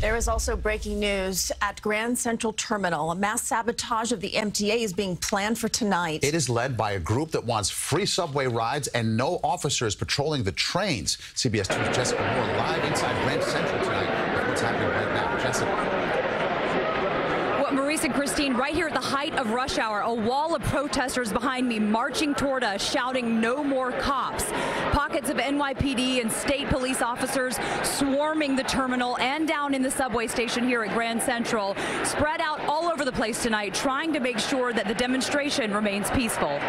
There is also breaking news at Grand Central Terminal. A mass sabotage of the MTA is being planned for tonight. It is led by a group that wants free subway rides and no officers patrolling the trains. CBS 2's Jessica Moore live inside Grand Central tonight what's happening right now. Jessica. And Christine, right here at the height of rush hour, a wall of protesters behind me marching toward us, shouting, no more cops. Pockets of NYPD and state police officers swarming the terminal and down in the subway station here at Grand Central, spread out all over the place tonight, trying to make sure that the demonstration remains peaceful.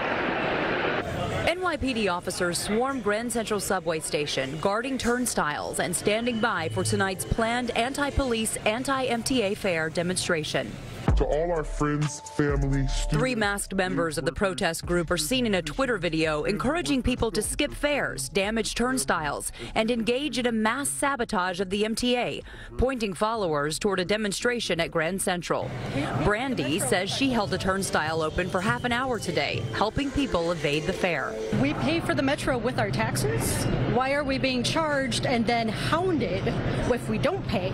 NYPD officers swarm Grand Central subway station, guarding turnstiles and standing by for tonight's planned anti-police, anti-MTA fare demonstration to all our friends, family, students. Three masked members of the protest group are seen in a Twitter video encouraging people to skip fares, damage turnstiles, and engage in a mass sabotage of the MTA, pointing followers toward a demonstration at Grand Central. Brandy says she held a turnstile open for half an hour today, helping people evade the fare. We pay for the metro with our taxes. Why are we being charged and then hounded if we don't pay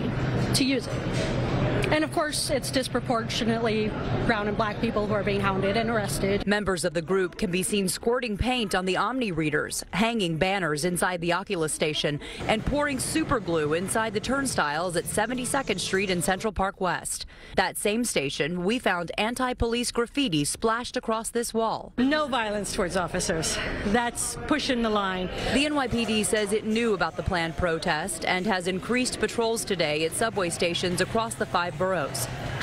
to use it? And of course, it's disproportionately brown and black people who are being hounded and arrested. Members of the group can be seen squirting paint on the OMNY readers, hanging banners inside the Oculus station, and pouring super glue inside the turnstiles at 72nd Street and Central Park West. That same station, we found anti-police graffiti splashed across this wall. No violence towards officers. That's pushing the line. The NYPD says it knew about the planned protest and has increased patrols today at subway stations across the five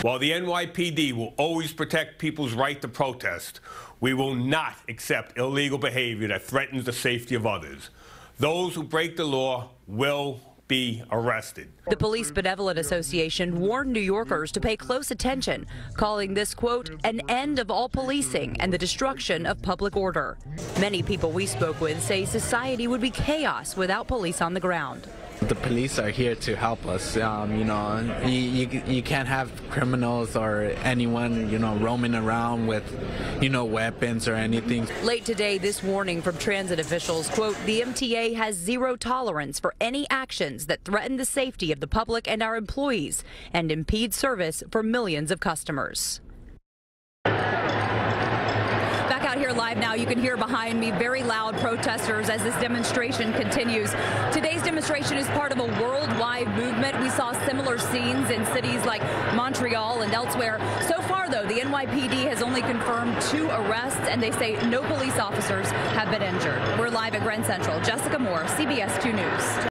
While the NYPD will always protect people's right to protest, we will not accept illegal behavior that threatens the safety of others. Those who break the law will be arrested. The Police Benevolent Association warned New Yorkers to pay close attention, calling this, quote, an end of all policing and the destruction of public order. Many people we spoke with say society would be chaos without police on the ground. The police are here to help us. Um, you know, you, you, you can't have criminals or anyone, you know, roaming around with, you know, weapons or anything. Late today, this warning from transit officials, quote, the MTA has zero tolerance for any actions that threaten the safety of the public and our employees and impede service for millions of customers live now. You can hear behind me very loud protesters as this demonstration continues. Today's demonstration is part of a worldwide movement. We saw similar scenes in cities like Montreal and elsewhere. So far, though, the NYPD has only confirmed two arrests, and they say no police officers have been injured. We're live at Grand Central. Jessica Moore, CBS 2 News.